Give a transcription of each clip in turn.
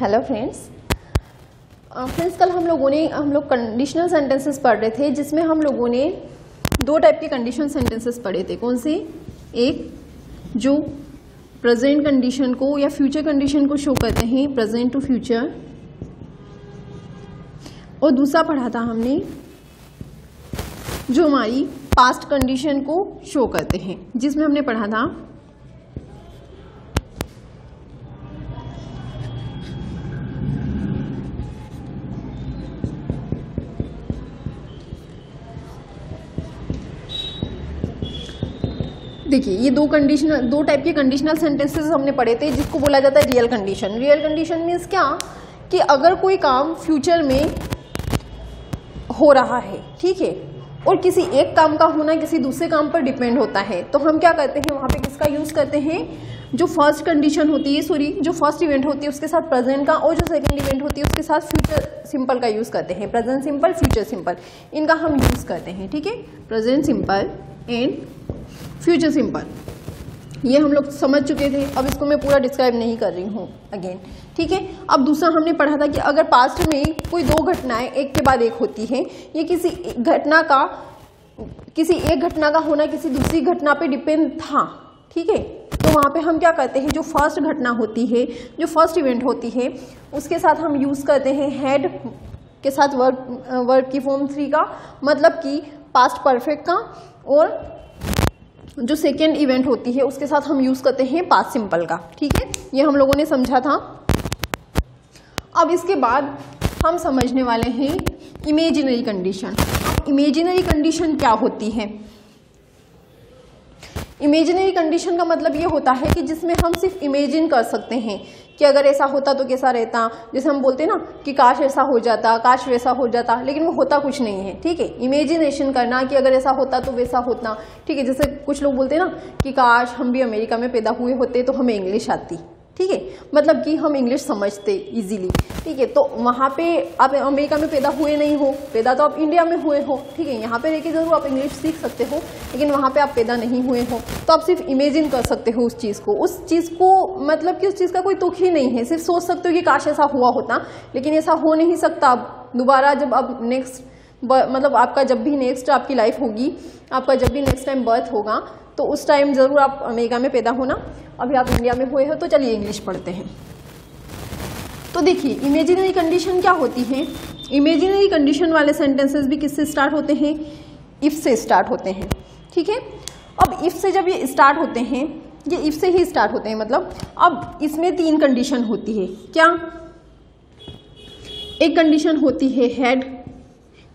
Hello friends friends कल हम लोगों ने, हम लोग कंडीशनल सेंटेंसेस पढ़ रहे थे, जिसमें हम लोगों ने दो टाइप के कंडीशनल सेंटेंसेस पढ़े थे। कौन से? एक, जो प्रेजेंट कंडीशन को या फ्यूचर कंडीशन को शो करते हैं प्रेजेंट टू फ्यूचर और दूसरा पढ़ा था हमने, जो हमारी पास्ट कंडीशन को शो करते हैं, जिसमें हमने पढ़ा था देखिए, ये दो कंडीशनल दो टाइप के कंडीशनल सेंटेंसेस हमने पढ़े थे, जिसको बोला जाता है real condition real condition means क्या? कि अगर कोई काम फ्यूचर में हो रहा है, ठीक है, और किसी एक काम का होना किसी दूसरे काम पर डिपेंड होता है तो हम क्या करते हैं, वहाँ पे किसका यूज़ करते हैं? जो फ़र्स्ट कंडीशन होती है सॉरी जो फ़र्स्ट इवेंट होती है, उसके साथ प्रेजेंट का, और जो सेकंड इवेंट होती है, उसके साथ फ्यूचर सिंपल का यूज़ करते हैं. प्रेजेंट सिंपल फ्यूचर सिंपल इनका हम यूज़ करते हैं, ठीक है? Present simple and future simple ये हम लोग समझ चुके थे, अब इसको मैं पूरा डिस्क्राइब नहीं कर रही हूँ अगेन ठीक है? अब दूसरा हमने पढ़ा था कि अगर पास्ट में कोई दो घटनाएँ एक के बाद एक होती हैं, ये किसी घटना का, किसी एक घटना का होना किसी दूसरी घटना पे डिपेंड था, ठीक है? तो वहाँ पे हम क्या करते हैं, जो फ़र्स्ट घटना होती है, जो फ़र्स्ट इवेंट होती है, उसके साथ हम यूज़ करते हैं हेड के साथ वर्ब वर्ब की फॉर्म थ्री का मतलब कि पास्ट परफेक्ट का, और जो सेकेंड इवेंट होती है, उसके साथ हम यूज़ करते हैं पास सिंपल का, ठीक है? ये हम लोगों ने समझा था। अब इसके बाद हम समझने वाले हैं इमेजिनरी कंडीशन इमेजिनरी कंडीशन क्या होती है? इमेजिनरी कंडीशन का मतलब ये होता है कि जिसमें हम सिर्फ़ इमेजिन कर सकते हैं। कि अगर ऐसा होता तो कैसा रहता? जैसे हम बोलते हैं ना कि काश ऐसा हो जाता, काश वैसा हो जाता, लेकिन वो होता कुछ नहीं है, ठीक है? इमेजिनेशन करना कि अगर ऐसा होता तो वैसा होता, ठीक है? जैसे कुछ लोग बोलते हैं ना कि काश हम भी अमेरिका में पैदा हुए होते तो हमें इंग्लिश आती। ठीक है? मतलब कि हम इंग्लिश समझते इजीली ठीक है? तो वहाँ पे आप अमेरिका में पैदा हुए नहीं हो, पैदा तो आप इंडिया में हुए हो, ठीक है? यहाँ पे रह के ज़रूर आप इंग्लिश सीख सकते हो, लेकिन वहाँ पे आप पैदा नहीं हुए हो। तो आप सिर्फ़ इमेजिन कर सकते हो उस चीज़ को। उस चीज़ को मतलब कि उस चीज़ का कोई दुख ही नहीं है। सिर्फ़ सोच सकते हो कि काश ऐसा हुआ होता, लेकिन ऐसा हो नहीं सकता अब। दोबारा जब अब नेक्स्ट मतलब आपका जब भी नेक्स्ट आपकी लाइफ होगी, आपका जब भी नेक्स्ट टाइम बर्थ होगा तो उस टाइम ज़रूर आप अमेरिका में पैदा होना। अभी आप इंडिया में हुए हो तो चलिए इंग्लिश पढ़ते हैं। तो देखिए इमेजिनरी कंडीशन क्या होती है? इमेजिनरी कंडीशन वाले सेंटेंसेस भी किससे स्टार्ट होते हैं? इफ़ से स्टार्ट होते हैं। ठीक है? अब इफ़ से जब ये स्टार्ट होते हैं, ये इफ़ से ही स्टार्ट होते हैं मतलब अब इसमें तीन कंडीशन होती है। क्या? एक कंडीशन होती है हेड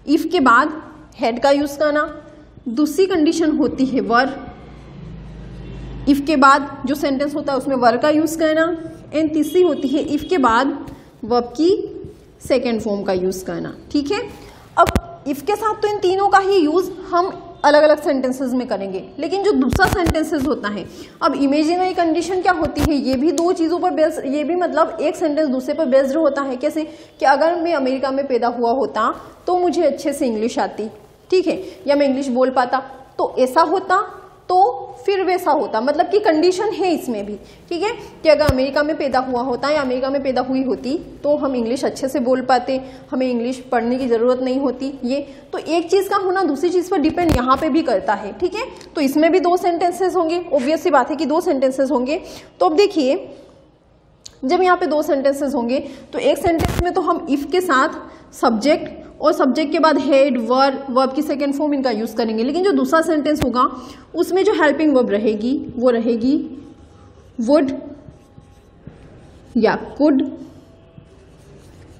इफ़ के बाद हेड का यूज़ करना। दूसरी कंडीशन होती है वर इफ़ के बाद जो सेंटेंस होता है, उसमें वर का यूज़ करना एंड तीसरी होती है इफ़ के बाद वर्ब की सेकेंड फॉर्म का यूज़ करना, ठीक है? अब इफ़ के साथ तो इन तीनों का ही यूज़ हम अलग अलग सेंटेंसेस में करेंगे, लेकिन जो दूसरा सेंटेंसेस होता है, अब इमेजिनरी कंडीशन क्या होती है, ये भी दो चीज़ों पर बेस्ड ये भी मतलब एक सेंटेंस दूसरे पर बेस्ड होता है, कैसे? कि अगर मैं अमेरिका में पैदा हुआ होता तो मुझे अच्छे से इंग्लिश आती, ठीक है? या मैं इंग्लिश बोल पाता तो ऐसा होता तो फिर वैसा होता मतलब कि कंडीशन है इसमें भी, ठीक है? कि अगर अमेरिका में पैदा हुआ होता या अमेरिका में पैदा हुई होती तो हम इंग्लिश अच्छे से बोल पाते, हमें इंग्लिश पढ़ने की ज़रूरत नहीं होती, ये। तो एक चीज़ का होना, दूसरी चीज़ पर डिपेंड यहाँ पे भी करता है, ठीक है? तो इसमें भी दो सेंटेंसेस होंगे ऑब्वियस सी बात है कि दो सेंटेंसेस होंगे। तो अब देखिए, जब यहाँ पे दो सेंटेंसेस होंगे तो एक सेंटेंस में तो हम इफ़ के साथ सब्जेक्ट और सब्जेक्ट के बाद हेड वर वर्ब की सेकेंड फॉर्म इनका यूज़ करेंगे। लेकिन जो दूसरा सेंटेंस होगा, उसमें जो हेल्पिंग वर्ब रहेगी, वो रहेगी वुड या कुड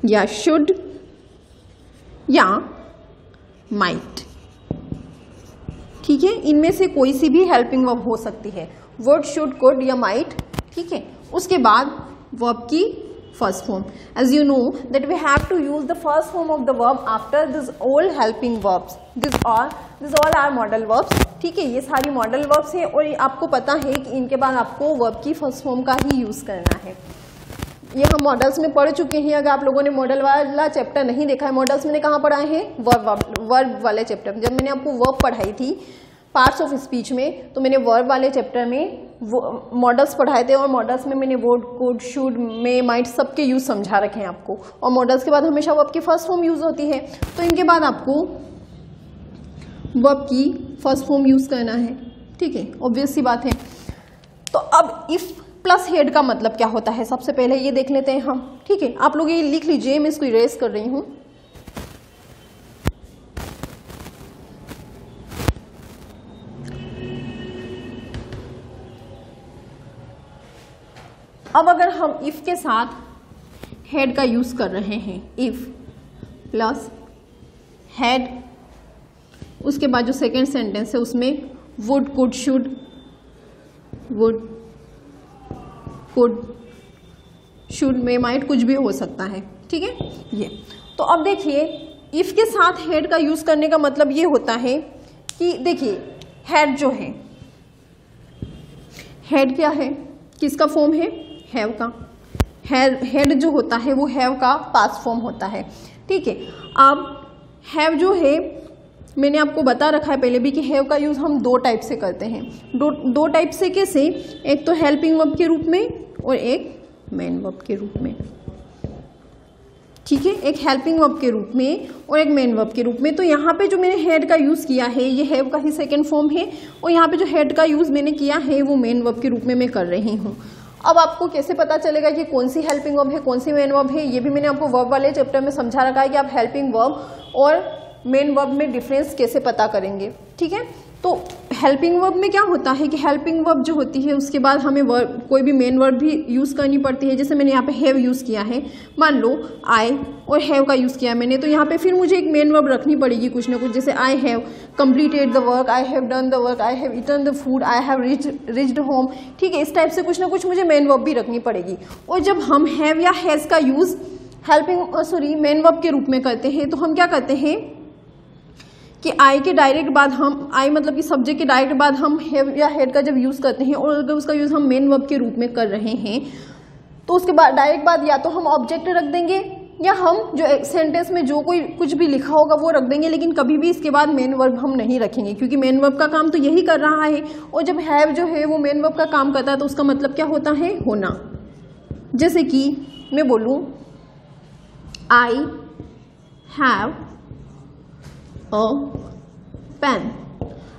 या शुड या माइट ठीक है? इनमें से कोई सी भी हेल्पिंग वर्ब हो सकती है। वुड शुड कुड या माइट ठीक है? उसके बाद वर्ब की first form. As you know that we have to use the first form of the verb after this all helping verbs. These are these all are model verbs. ठीक है, ये सारी मॉडल वर्ब्स है और आपको पता है कि इनके बाद आपको वर्ब की फ़र्स्ट फॉर्म का ही यूज़ करना है ये हम मॉडल्स में पढ़ चुके हैं अगर आप लोगों ने मॉडल वाला चैप्टर नहीं देखा है मॉडल्स मैंने कहाँ पढ़ा है वर्ब वर्ब वाले चैप्टर जब मैंने आपको वर्ब पढ़ाई थी पार्ट्स ऑफ़ स्पीच में तो मैंने वर्ब वाले चैप्टर में मॉडल्स पढ़ाए थे और मॉडल्स में मैंने would could should may might सबके यूज़ समझा रखे हैं आपको। और मॉडल्स के बाद हमेशा वर्ब की फ़र्स्ट फॉर्म यूज़ होती है। तो इनके बाद आपको वर्ब की फ़र्स्ट फॉर्म यूज़ करना है। ठीक है? ऑब्वियस सी बात है। तो अब इफ़ प्लस हेड का मतलब क्या होता है? सबसे पहले ये देख लेते हैं हम। ठीक है? आप लोग ये लिख लीजिए, मैं इसको इरेज कर रही हूँ। अब अगर हम इफ़ के साथ हेड का यूज़ कर रहे हैं इफ़ प्लस हेड उसके बाद जो सेकेंड सेंटेंस है, उसमें would could should would could should may might कुछ भी हो सकता है, ठीक है? ये। तो अब देखिए इफ़ के साथ हेड का यूज़ करने का मतलब ये होता है कि देखिए हेड जो है हेड क्या है? किसका फॉर्म है? हैव का हेड जो होता है वो हैव का पास फॉर्म होता है। ठीक है, अब हैव जो है, मैंने आपको बता रखा है पहले भी कि हैव का यूज़ हम दो टाइप से करते हैं। दो दो टाइप से कैसे? एक तो हेल्पिंग वर्ब के रूप में और एक मैन वर्ब के रूप में। ठीक है, एक हेल्पिंग वर्ब के रूप में और एक मेन वर्ब के रूप में। तो यहाँ पे जो मैंने हेड का यूज़ किया है, ये हैव का ही सेकेंड फॉर्म है और यहाँ पे जो हेड का यूज़ मैंने किया है, वो मेन वर्ब के रूप में मैं कर रही हूँ। अब आपको कैसे पता चलेगा कि कौन सी हेल्पिंग वर्ब है, कौन सी मेन वर्ब है? ये भी मैंने आपको वर्ब वाले चैप्टर में समझा रखा है कि आप हेल्पिंग वर्ब और मेन वर्ब में डिफरेंस कैसे पता करेंगे। ठीक है? तो हेल्पिंग वर्ब में क्या होता है कि हेल्पिंग वर्ब जो होती है, उसके बाद हमें वर्ब कोई भी मेन वर्ब भी यूज़ करनी पड़ती है। जैसे मैंने यहाँ पे हैव यूज़ किया है। मान लो आई और हैव का यूज़ किया मैंने तो यहाँ पे फिर मुझे एक मेन वर्ब रखनी पड़ेगी कुछ ना कुछ। जैसे I have completed the work I have done the work I have eaten the food I have reach reached home ठीक है, इस टाइप से कुछ ना कुछ मुझे मेन वर्ब भी रखनी पड़ेगी। और जब हम हैव या हैज़ का use helping sorry main verb के रूप में करते हैं तो हम क्या करते हैं? कि आई के डायरेक्ट बाद हम, आई मतलब कि सब्जेक्ट के डायरेक्ट बाद हम हैव या हेड का जब यूज़ करते हैं और अगर उसका यूज़ हम मेन वर्ब के रूप में कर रहे हैं तो उसके बाद डायरेक्ट बाद या तो हम ऑब्जेक्ट रख देंगे या हम जो सेंटेंस में जो कोई कुछ भी लिखा होगा वो रख देंगे, लेकिन कभी भी इसके बाद मेन वर्ब हम नहीं रखेंगे, क्योंकि मेन वर्ब का काम तो यही कर रहा है। और जब हैव जो है वो मेन वर्ब का काम करता है तो उसका मतलब क्या होता है? होना। जैसे कि मैं बोलूँ I have a pen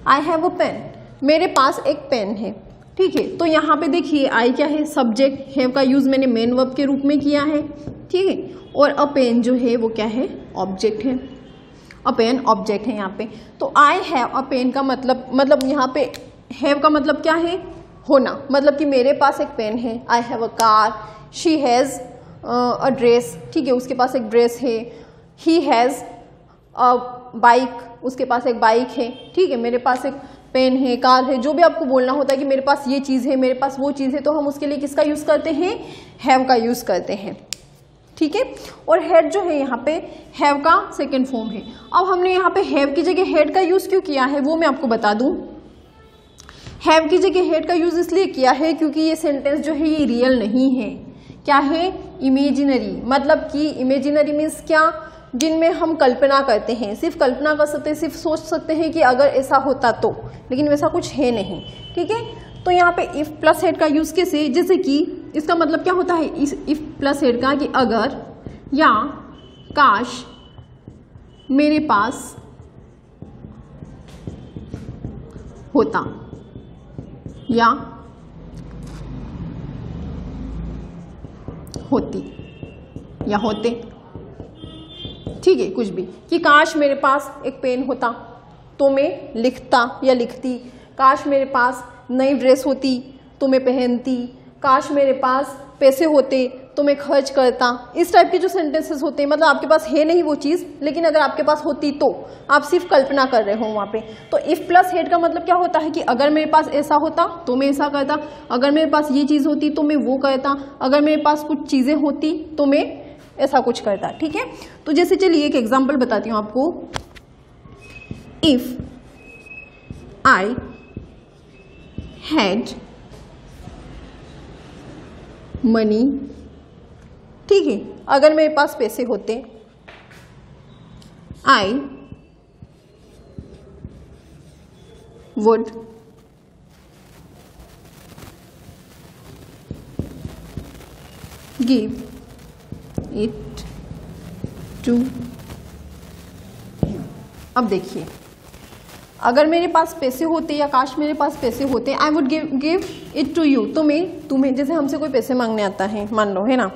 I have a pen मेरे पास एक पेन है। ठीक है तो यहाँ पे देखिए आई क्या है? सब्जेक्ट हैव का यूज़ मैंने मेन वर्ब के रूप में किया है। ठीक है, और अ पेन जो है, वो क्या है? ऑब्जेक्ट है। अ पेन ऑब्जेक्ट है यहाँ पे। तो आई हैव अ पेन का मतलब मतलब यहाँ पे हैव का मतलब क्या है? होना। मतलब कि मेरे पास एक पेन है। I have a car she has a dress ठीक है, उसके पास एक ड्रेस है। ही हैज़ बाइक उसके पास एक बाइक है, ठीक है, मेरे पास एक पेन है कार है, जो भी आपको बोलना होता है कि मेरे पास ये चीज़ है, मेरे पास वो चीज़ है तो हम उसके लिए किसका यूज़ करते हैं? हैव का यूज़ करते हैं, ठीक है? और हेड जो है यहाँ पे हैव का सेकेंड फॉर्म है। अब हमने यहाँ पे हैव की जगह हेड का यूज़ क्यों किया है, वो मैं आपको बता दूँ। हैव की जगह हेड का यूज़ इसलिए किया है क्योंकि ये सेंटेंस जो है, ये रियल नहीं है। क्या है? इमेजिनरी मतलब कि इमेजिनरी मीन्स क्या? जिनमें हम कल्पना करते हैं। सिर्फ़ कल्पना कर सकते हैं सिर्फ़ सोच सकते हैं कि अगर ऐसा होता तो लेकिन वैसा कुछ है नहीं। ठीक है? तो यहाँ पे इफ़ प्लस हेड का यूज़ कैसे? जैसे कि इसका मतलब क्या होता है? इस इफ़ प्लस हेड का कि अगर, या काश मेरे पास होता, या होती, या होते। ठीक है, कुछ भी। कि काश मेरे पास एक पेन होता तो मैं लिखता या लिखती। काश मेरे पास नई ड्रेस होती तो मैं पहनती। काश मेरे पास पैसे होते तो मैं खर्च करता। इस टाइप के जो सेंटेंसेस होते हैं मतलब आपके पास है नहीं वो चीज़, लेकिन अगर आपके पास होती तो आप सिर्फ़ कल्पना कर रहे हो वहाँ पे। तो इफ़ प्लस हेड का मतलब क्या होता है कि अगर मेरे पास ऐसा होता तो मैं ऐसा करता। अगर मेरे पास ये चीज़ होती तो मैं वो करता। अगर मेरे पास कुछ चीज़ें होती तो मैं ऐसा कुछ करता, ठीक है? तो जैसे चलिए एक एग्ज़ाम्पल बताती हूँ आपको। इफ़ आई हैड मनी ठीक है? अगर मेरे पास पैसे होते I would give it to. अब देखिए, अगर मेरे पास पैसे होते या काश मेरे पास पैसे होते I would give give it to you तुम्हें तुम्हें, जैसे हमसे कोई पैसे मांगने आता है, मान लो, है ना?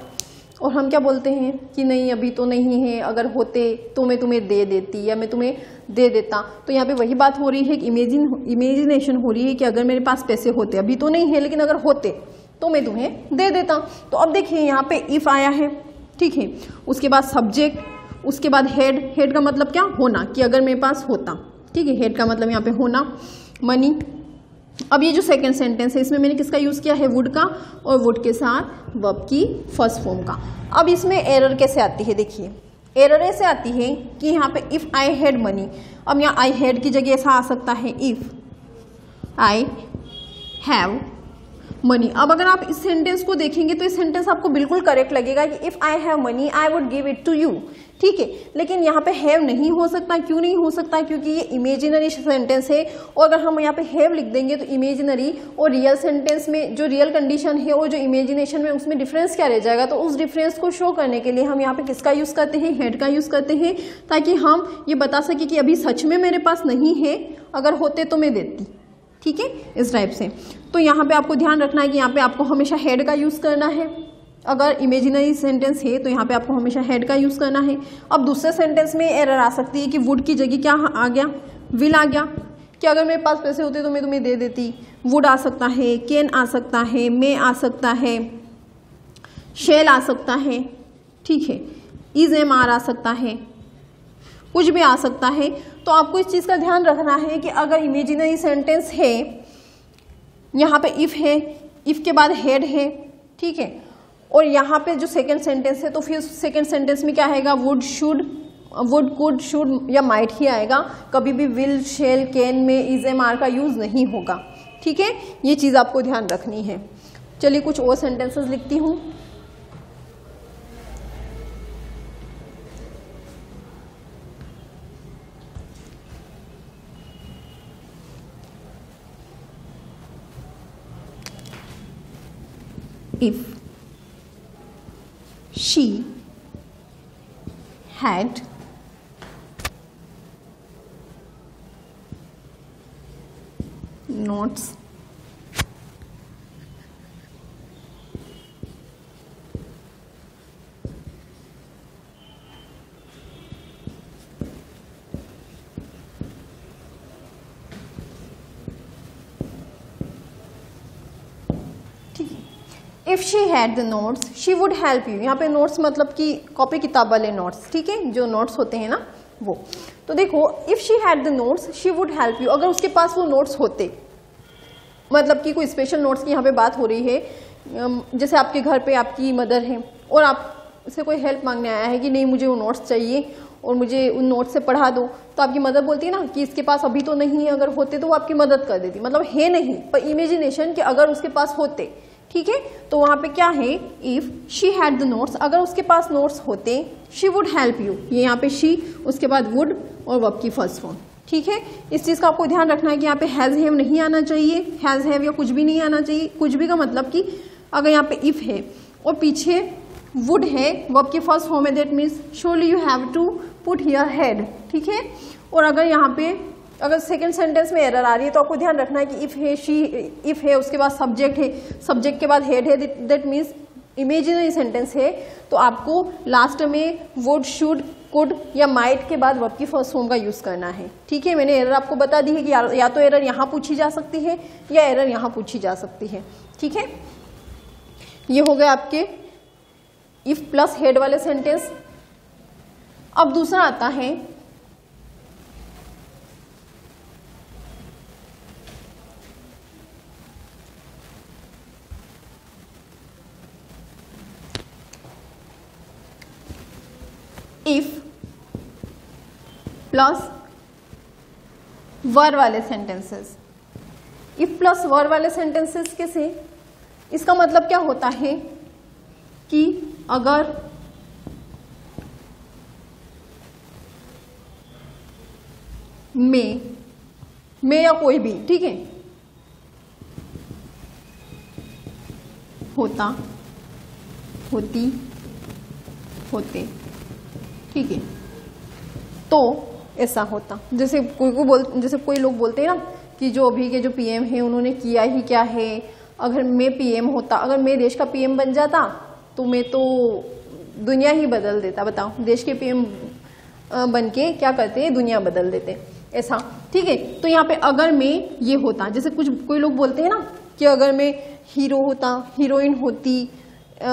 और हम क्या बोलते हैं कि नहीं, अभी तो नहीं है, अगर होते तो मैं तुम्हें दे देती या मैं तुम्हें दे देता। तो यहाँ पे वही बात हो रही है कि इमेजिन इमेजिनेशन हो रही है कि अगर मेरे पास पैसे होते, अभी तो नहीं है, लेकिन अगर होते तो मैं तुम्हें दे देता। तो अब देखिए, यहाँ पे इफ़ आया है। ठीक है, उसके बाद सब्जेक्ट उसके बाद हेड हेड का मतलब क्या? होना, कि अगर मेरे पास होता, ठीक है हेड का मतलब यहाँ पे होना मनी अब ये जो सेकंड सेंटेंस है, इसमें मैंने किसका यूज़ किया है? वुड का, और वुड के साथ वर्ब की फ़र्स्ट फॉर्म का. अब इसमें एरर कैसे आती है? देखिए एरर ऐसे आती है कि यहाँ पे इफ़ आई हैड मनी अब यहाँ आई हैड की जगह ऐसा आ सकता है इफ़ आई हैव मनी अब अगर आप इस सेंटेंस को देखेंगे तो इस सेंटेंस आपको बिल्कुल करेक्ट लगेगा कि if I have money I would give it to you ठीक है? लेकिन यहाँ पे हैव नहीं हो सकता, क्यों नहीं हो सकता? क्योंकि ये इमेजिनरी सेंटेंस है और अगर हम यहाँ पे हैव लिख देंगे तो इमेजिनरी और रियल सेंटेंस में जो रियल कंडीशन है और जो इमेजिनेशन में उसमें डिफरेंस क्या रह जाएगा? तो उस डिफरेंस को शो करने के लिए हम यहाँ पे किसका यूज़ करते हैं? हेड का यूज़ करते हैं, ताकि हम ये बता सके कि अभी सच में मेरे पास नहीं है। अगर होते तो मैं देती। ठीक है? इस टाइप से। तो यहाँ पे आपको ध्यान रखना है कि यहाँ पे आपको हमेशा हेड का यूज़ करना है। अगर इमेजिनरी सेंटेंस है तो यहाँ पे आपको हमेशा हेड का यूज़ करना है। अब दूसरे सेंटेंस में एरर आ सकती है कि वुड की जगह क्या आ गया? विल आ गया। कि अगर मेरे पास पैसे होते तो मैं तुम्हें दे देती। वुड आ सकता है कैन आ सकता है मे आ सकता है शेल आ सकता है। ठीक है? इज़ एम आर आ सकता है। कुछ भी आ सकता है। तो आपको इस चीज़ का ध्यान रखना है कि अगर इमेजिनरी सेंटेंस है, यहाँ पे इफ़ है इफ़ के बाद हेड है, ठीक है? और यहाँ पे जो सेकंड सेंटेंस है तो फिर सेकंड सेंटेंस में क्या आएगा? Would should would could should या माइट ही आएगा। कभी भी विल शेल कैन में इज़ एम आर का यूज़ नहीं होगा। ठीक है? ये चीज़ आपको ध्यान रखनी है। चलिए कुछ और सेंटेंसेस लिखती हूँ। If she had notes if she had the notes she would help you यहाँ पे नोट्स मतलब कि कॉपी किताब वाले नोट्स ठीक है? जो नोट्स होते हैं ना, वो। तो देखो if she had the notes she would help you अगर उसके पास वो नोट्स होते मतलब कि कोई स्पेशल नोट्स की यहाँ पे बात हो रही है जैसे आपके घर पे आपकी मदर है, और आप से कोई हेल्प मांगने आया है कि नहीं, मुझे वो नोट्स चाहिए, और मुझे उन नोट्स से पढ़ा दो तो आपकी मदर बोलती है ना कि इसके पास अभी तो नहीं है, अगर होते तो वो आपकी मदद कर देती। मतलब है नहीं। पर इमेजिनेशन कि अगर उसके पास होते ठीक है? तो वहाँ पे क्या है? If she had the notes अगर उसके पास नोट्स होते शी वुड हेल्प यू ये यहाँ पे शी उसके बाद वुड और वब की फ़र्स्ट फॉर्म ठीक है? इस चीज़ का आपको ध्यान रखना है कि यहाँ पे हैज़ हैव नहीं आना चाहिए. हैज़ हैव या कुछ भी नहीं आना चाहिए. कुछ भी का मतलब कि अगर यहाँ पे इफ़ है और पीछे वुड है वब की फ़र्स्ट फॉर्म है that means surely you have to put here had ठीक है? और अगर यहाँ पे अगर सेकंड सेंटेंस में एरर आ रही है तो आपको ध्यान रखना है कि इफ़ है शी इफ़ है उसके बाद सब्जेक्ट है। सब्जेक्ट के बाद हेड है दैट मीन्स इमेजिनरी सेंटेंस है। तो आपको लास्ट में वुड शुड कुड या माइट के बाद वर्ब की फ़र्स्ट फॉर्म का यूज़ करना है। ठीक है? मैंने एरर आपको बता दी है कि या, या तो एरर यहाँ पूछी जा सकती है या एरर यहाँ पूछी जा सकती है। ठीक है? ये हो गए आपके इफ़ प्लस हेड वाले सेंटेंस अब दूसरा आता है इफ़ प्लस वर वाले सेंटेंसेस इफ़ प्लस वर वाले सेंटेंसेस कैसे? इसका मतलब क्या होता है? कि अगर में में या कोई भी, ठीक है? होता, होती, होते। ठीक है। तो ऐसा होता। जैसे कोई को बोल जैसे कोई लोग बोलते हैं ना कि जो अभी के जो पीएम है उन्होंने किया ही क्या है। अगर मैं पीएम होता अगर मैं देश का पीएम बन जाता तो मैं तो दुनिया ही बदल देता। बताओ देश के पीएम बन के क्या करते हैं? दुनिया बदल देते। ऐसा ठीक है? तो यहाँ पे अगर मैं ये होता जैसे कुछ कोई लोग बोलते हैं ना कि अगर मैं हीरो होता हीरोइन होती आ,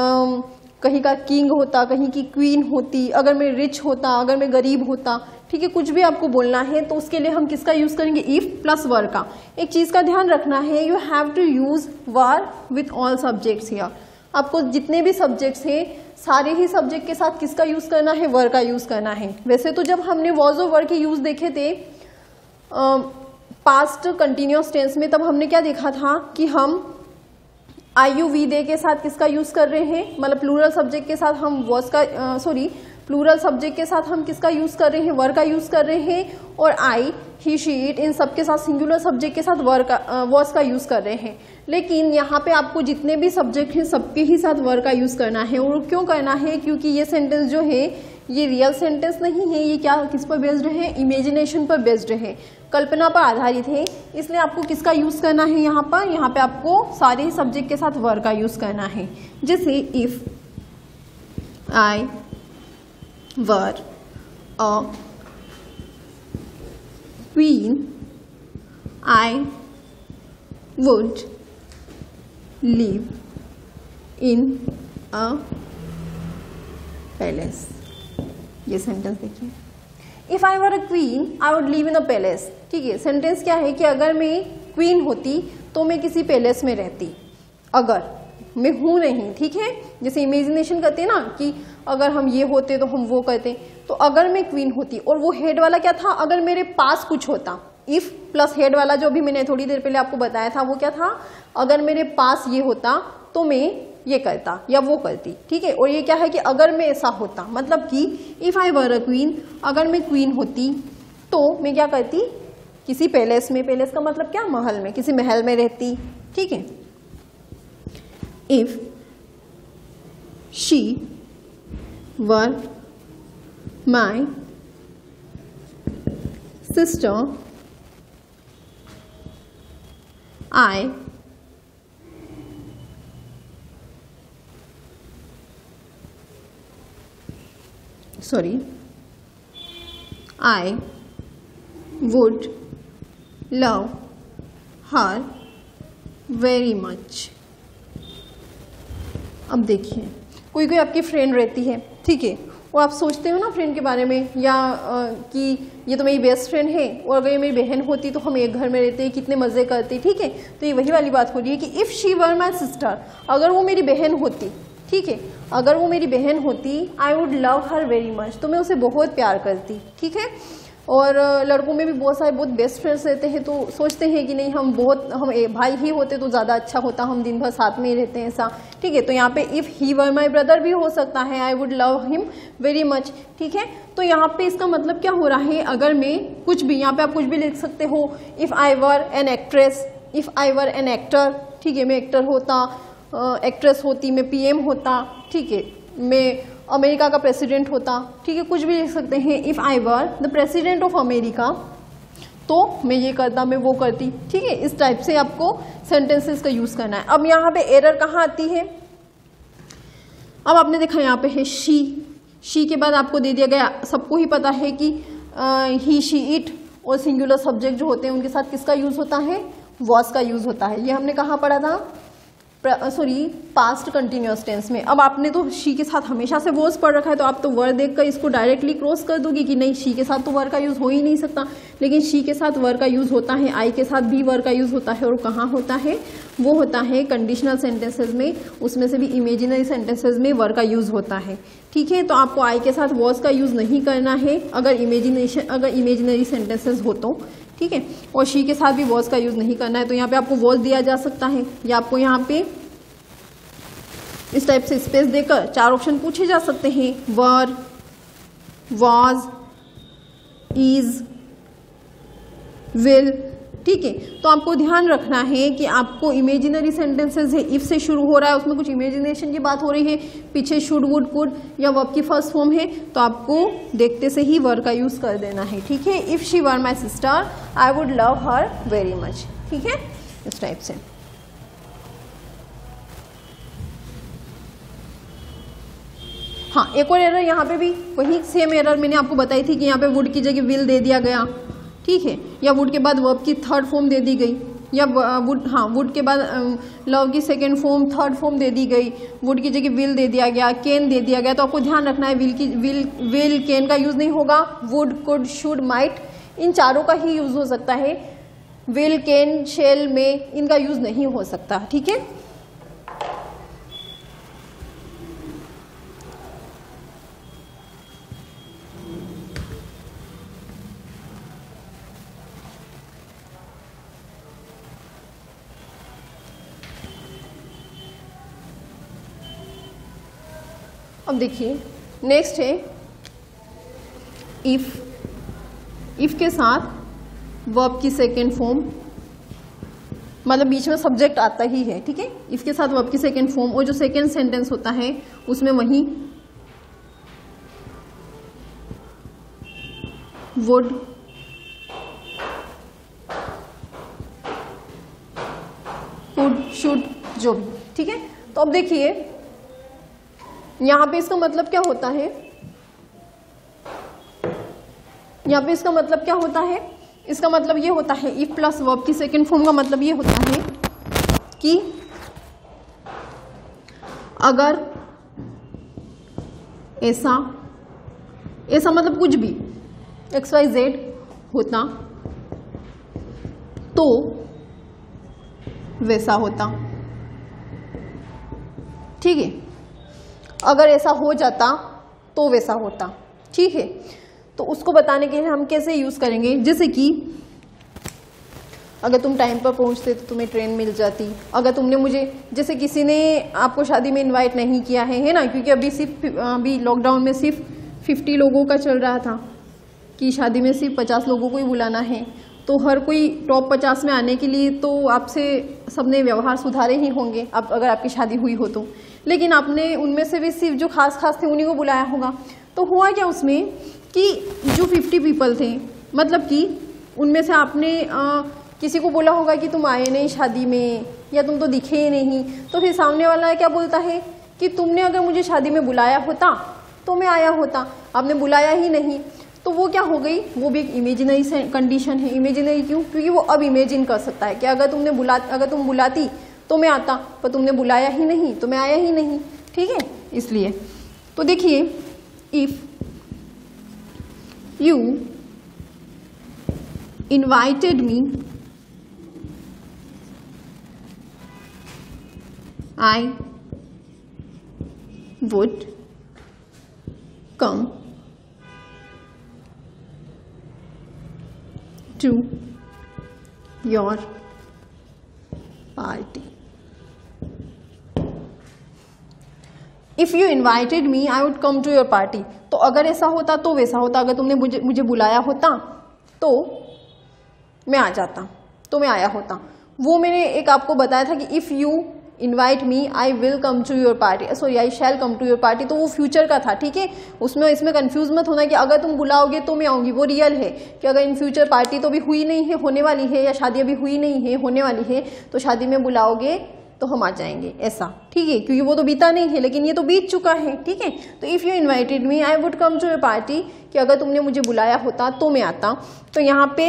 कहीं का किंग होता, कहीं की क्वीन होती, अगर मैं रिच होता, अगर मैं गरीब होता, ठीक है, कुछ भी आपको बोलना है तो उसके लिए हम किसका यूज़ करेंगे? इफ़ प्लस वर का। एक चीज़ का ध्यान रखना है you have to use were with all subjects here आपको जितने भी सब्जेक्ट्स हैं, सारे ही सब्जेक्ट के साथ किसका यूज़ करना है? वर का यूज़ करना है। वैसे तो जब हमने वॉज़ ऑफ़ वर के यूज़ देखे थे पास्ट कंटिन्यूस टेंस में तब हमने क्या देखा था कि हम आई यू वी दे के साथ किसका यूज़ कर रहे हैं? मतलब प्लूरल सब्जेक्ट के साथ हम वॉज़ का सॉरी प्लूरल सब्जेक्ट के साथ हम किसका यूज़ कर रहे हैं? वर का यूज़ कर रहे हैं और आई ही शी इट इन सबके साथ सिंगुलर सब्जेक्ट के साथ वर का वॉज़ का यूज़ कर रहे हैं। लेकिन यहाँ पे आपको जितने भी सब्जेक्ट हैं, सबके ही साथ वर का यूज़ करना है। और क्यों करना है? क्योंकि ये सेंटेंस जो है, ये रियल सेंटेंस नहीं है, ये क्या, किस पर बेस्ड है इमेजिनेशन पर बेस्ड है कल्पना पर आधारित है। इसलिए आपको किसका यूज़ करना है यहाँ पर? यहाँ पे आपको सारे ही सब्जेक्ट के साथ वर का यूज़ करना है। जैसे if I were a queen I would live in a palace ये सेंटेंस देखिए। If I were a queen I would live in a palace ठीक है सेंटेंस क्या है कि अगर मैं क्वीन होती तो मैं किसी पैलेस में रहती। अगर मैं हूँ नहीं, ठीक है? जैसे इमेजिनेशन करते हैं ना कि अगर हम ये होते तो हम वो करते। तो अगर मैं क्वीन होती, और वो हेड वाला क्या था? अगर मेरे पास कुछ होता। इफ़ प्लस हेड वाला जो भी मैंने थोड़ी देर पहले आपको बताया था, वो क्या था? अगर मेरे पास ये होता तो मैं ये करता, या वो करती, ठीक है? और ये क्या है कि अगर मैं ऐसा होता मतलब कि if I were a queen अगर मैं क्वीन होती तो मैं क्या करती? किसी पैलेस में पैलेस का मतलब क्या? महल में, किसी महल में रहती, ठीक है? If she were my sister I sorry I would love her very much. अब देखिए कोई कोई आपकी फ्रेंड रहती है ठीक है? वो आप सोचते हो ना फ्रेंड के बारे में या आ, कि ये तो मेरी बेस्ट फ्रेंड है और अगर ये मेरी बहन होती तो हम एक घर में रहते कितने मज़े करते ठीक है? तो ये वही वाली बात हो रही है कि if she were my sister अगर वो मेरी बहन होती ठीक है, अगर वो मेरी बहन होती I would love her very much तो मैं उसे बहुत प्यार करती, ठीक है? और लड़कों में भी बहुत सारे बहुत बेस्ट फ्रेंड्स रहते हैं तो सोचते हैं कि नहीं, हम बहुत, हम भाई ही होते तो ज़्यादा अच्छा होता, हम दिन भर साथ में ही रहते हैं ऐसा, ठीक है? तो यहाँ पे if he were my brother भी हो सकता है I would love him very much ठीक है? तो यहाँ पे इसका मतलब क्या हो रहा है? अगर मैं कुछ भी, यहाँ पे आप कुछ भी लिख सकते हो if I were an actress if I were an actor ठीक है, मैं एक्टर होता एक्ट्रेस होती, मैं पीएम होता, ठीक है, मैं अमेरिका का प्रेसिडेंट होता, ठीक है, कुछ भी लिख सकते हैं। If I were the president of America तो मैं ये करता, मैं वो करती, ठीक है, इस टाइप से आपको सेंटेंसेस का यूज़ करना है। अब यहाँ पे एरर कहाँ आती है? अब आपने देखा यहाँ पे है शी शी के बाद आपको दे दिया गया, सबको ही पता है कि ही शी इट और सिंगुलर सब्जेक्ट जो होते हैं, उनके साथ किसका यूज़ होता है? वॉस का यूज़ होता है। ये हमने कहाँ पढ़ा था? सॉरी पास्ट कंटिन्यूस टेंस में। अब आपने तो शी के साथ हमेशा से वर्स पढ़ रखा है तो आप तो वर देखकर इसको डायरेक्टली क्रॉस कर दोगे कि नहीं शी के साथ तो वर का यूज़ हो ही नहीं सकता। लेकिन शी के साथ वर का यूज़ होता है आई के साथ भी वर का यूज़ होता है, और कहाँ होता है? वो होता है कंडीशनल सेंटेंसेज में, उसमें से भी इमेजिनरी सेंटेंसेज में वर का यूज़ होता है। ठीक है तो आपको आई के साथ वॉज़ का यूज़ नहीं करना है। अगर इमेजिनेशन अगर इमेजिनरी सेंटेंसेज हो तो। ठीक है? और शी के साथ भी वॉज़ का यूज़ नहीं करना है तो यहाँ पे आपको वॉज़ दिया जा सकता है। या आपको यहाँ पे इस टाइप से स्पेस देकर चार ऑप्शन पूछे जा सकते हैं। वर वॉज़ इज़ विल ठीक है? तो आपको ध्यान रखना है कि आपको इमेजिनरी सेंटेंसेज है इफ़ से शुरू हो रहा है, उसमें कुछ इमेजिनेशन की बात हो रही है, पीछे शुड वुड कुड या वर्ब की फ़र्स्ट फॉर्म है तो आपको देखते से ही वर्ड का यूज़ कर देना है, ठीक है? If she were my sister I would love her very much ठीक है? इस टाइप से। हाँ एक और एरर यहाँ पे भी, वही सेम एरर मैंने आपको बताई थी कि यहाँ पे वुड की जगह विल दे दिया गया। ठीक है? या वुड के बाद वर्ब की थर्ड फॉर्म दे दी गई। या वुड हाँ वुड के बाद लव की सेकेंड फॉर्म थर्ड फॉर्म दे दी गई। वुड की जगह विल दे दिया गया केन दे दिया गया। तो आपको ध्यान रखना है विल की विल विल केन का यूज़ नहीं होगा। वुड कुड शुड माइट इन चारों का ही यूज़ हो सकता है। विल केन शेल में इनका यूज़ नहीं हो सकता, ठीक है? अब देखिए नेक्स्ट है इफ़ इफ़ के साथ वर्ब की सेकेंड फॉर्म मतलब बीच में सब्जेक्ट आता ही है, ठीक है? इफ़ के साथ वर्ब की सेकेंड फॉर्म और जो सेकेंड सेंटेंस होता है, उसमें वही वुड वुड शुड जो भी, ठीक है? तो अब देखिए यहाँ पे इसका मतलब क्या होता है? यहाँ पे इसका मतलब क्या होता है? इसका मतलब ये होता है इफ़ प्लस वर्ब की सेकेंड फॉर्म का मतलब ये होता है कि अगर ऐसा ऐसा मतलब कुछ भी एक्स वाई जेड होता तो वैसा होता। ठीक है? अगर ऐसा हो जाता तो वैसा होता। ठीक है? तो उसको बताने के लिए हम कैसे यूज़ करेंगे? जैसे कि, अगर तुम टाइम पर पहुँचते तो तुम्हें ट्रेन मिल जाती। अगर तुमने मुझे, जैसे किसी ने आपको शादी में इनवाइट नहीं किया है है ना? क्योंकि अभी सिर्फ़, अभी लॉकडाउन में सिर्फ़ फिफ्टी लोगों का चल रहा था, कि शादी में सिर्फ़ पचास लोगों को ही बुलाना है। तो हर कोई टॉप पचास में आने के लिए तो आपसे सबने व्यवहार सुधारे ही होंगे, अब अगर आपकी शादी हुई हो तो। लेकिन आपने उनमें से भी सिर्फ़ जो खास खास थे उन्हीं को बुलाया होगा। तो हुआ क्या उसमें कि जो फिफ्टी पीपल थे मतलब कि उनमें से आपने आ, किसी को बोला होगा कि तुम आए नहीं शादी में या तुम तो दिखे ही नहीं तो फिर सामने वाला क्या बोलता है कि तुमने अगर मुझे शादी में बुलाया होता तो मैं आया होता। आपने बुलाया ही नहीं। तो वो क्या हो गई? वो भी एक इमेजिनरी कंडीशन है। इमेजिनरी क्यों? क्योंकि वो अब इमेजिन कर सकता है कि अगर तुमने बुला अगर तुम बुलाती तो मैं आता, पर तुमने बुलाया ही नहीं तो मैं आया ही नहीं। ठीक है? इसलिए। तो देखिए if you invited me I would come to your party. If you invited me I would come to your party तो अगर ऐसा होता तो वैसा होता। अगर तुमने मुझे मुझे बुलाया होता तो मैं आ जाता। तो मैं आया होता। वो मैंने एक आपको बताया था कि if you invite me I will come to your party sorry I shall come to your party तो वो फ्यूचर का था, ठीक है? उसमें, इसमें कंफ्यूज मत होना कि अगर तुम बुलाओगे तो मैं आऊँगी। वो रियल है कि अगर इन फ्यूचर पार्टी तो अभी हुई नहीं है, होने वाली है या शादी अभी हुई नहीं है, होने वाली है तो शादी में बुलाओगे तो हम आ जाएँगे, ऐसा। ठीक है, क्योंकि वो तो बीता नहीं है, लेकिन ये तो बीत चुका है, ठीक है? तो if you invited me I would come to your party कि अगर तुमने मुझे बुलाया होता तो मैं आता। तो यहाँ पे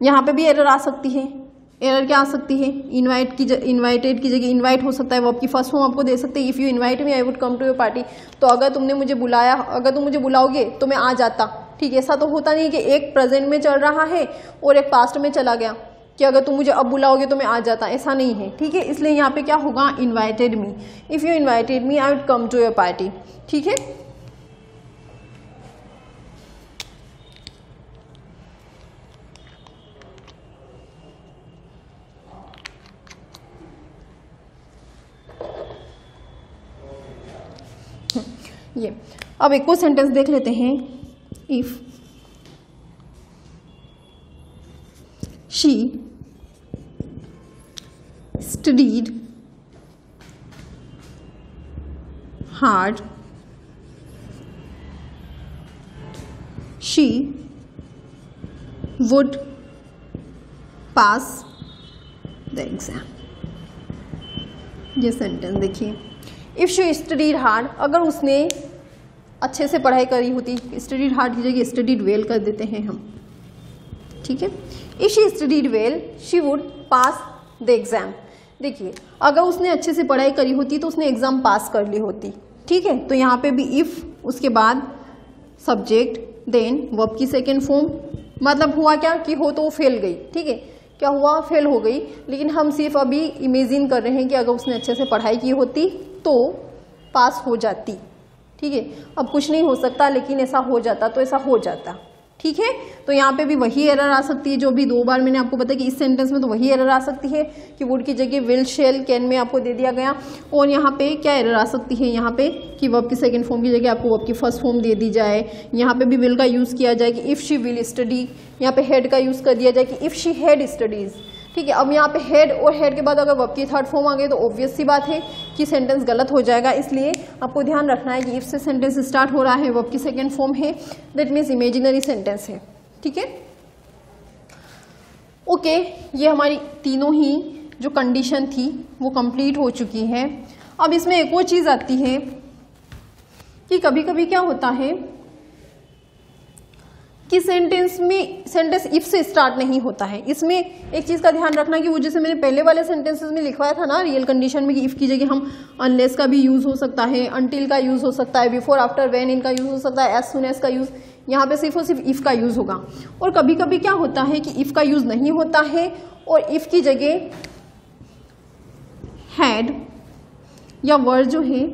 यहाँ पे भी एरर आ सकती है। एरर क्या आ सकती है? इनवाइट की इनवाइटेड की जगह इनवाइट हो सकता है, वो आपकी फ़र्स्ट फॉर्म आपको दे सकते हैं। If you invite me I would come to your party तो अगर तुमने मुझे बुलाया, अगर तुम मुझे बुलाओगे तो मैं आ जाता। ठीक है, ऐसा तो होता नहीं कि एक प्रेजेंट में चल रहा है और एक पास्ट में चला गया। कि अगर तुम मुझे अब बुलाओगे तो मैं आ जाता, ऐसा नहीं है, ठीक है? इसलिए यहाँ पे क्या होगा? Invited me if you invited me I would come to your party ठीक है? ये। अब एक और सेंटेंस देख लेते हैं। If she studied hard. She would pass the exam. ये सेंटेंस देखिए। इफ़ शी स्टडीड हार्ड अगर उसने अच्छे से पढ़ाई करी होती स्टडीड हार्ड की जगह स्टडीड वेल कर देते हैं हम। ठीक है? If she studied well she would pass the exam देखिए, अगर उसने अच्छे से पढ़ाई करी होती तो उसने एग्ज़ाम पास कर ली होती। ठीक है? तो यहाँ पे भी इफ़ उसके बाद सब्जेक्ट देन वर्ब की सेकेंड फॉर्म मतलब हुआ क्या कि हो तो वो फेल गई। ठीक है? क्या हुआ? फेल हो गई। लेकिन हम सिर्फ़ अभी इमेजिन कर रहे हैं कि अगर उसने अच्छे से पढ़ाई की होती तो पास हो जाती। ठीक है? अब कुछ नहीं हो सकता, लेकिन ऐसा हो जाता तो ऐसा हो जाता। ठीक है? तो यहाँ पे भी वही एरर आ सकती है जो भी दो बार मैंने आपको बताया कि इस सेंटेंस में तो वही एरर आ सकती है कि वुड की जगह विल शेल कैन में आपको दे दिया गया। और यहाँ पे क्या एरर आ सकती है यहाँ पे? कि वर्ब की सेकंड फॉर्म की जगह आपको वर्ब की फ़र्स्ट फॉर्म दे दी जाए। यहाँ पे भी विल का यूज़ किया जाए कि इफ़ शी विल स्टडी यहाँ पे हेड का यूज़ कर दिया जाए कि इफ़ शी हैड स्टडीज़ ठीक है? अब यहाँ पे हेड और हेड के बाद अगर वर्ब की थर्ड फॉर्म आ गई तो ऑब्वियस सी बात है कि सेंटेंस गलत हो जाएगा। इसलिए आपको ध्यान रखना है कि इफ़ से सेंटेंस स्टार्ट हो रहा है वर्ब की सेकेंड फॉर्म है? दैट मीन्स इमेजिनरी सेंटेंस है। ठीक है? ओके ये हमारी तीनों ही जो कंडीशन थी, वो कंप्लीट हो चुकी है। अब इसमें एक और चीज़ आती है कि कभी कभी क्या होता है? कि सेंटेंस में सेंटेंस इफ़ से स्टार्ट नहीं होता है। इसमें एक चीज़ का ध्यान रखना कि वो जैसे मैंने पहले वाले सेंटेंसेस में लिखवाया था ना रियल कंडीशन में कि इफ़ की जगह हम अनलेस का भी यूज़ हो सकता है अनटिल का यूज़ हो सकता है बिफोर आफ्टर वेन इनका यूज़ हो सकता है एज सुन एज का यूज़ यहाँ पे सिर्फ़ और सिर्फ़ इफ़ का यूज़ होगा। और कभी कभी क्या होता है कि इफ़ का यूज़ नहीं होता है और इफ़ की जगह हैड या वर्ड जो है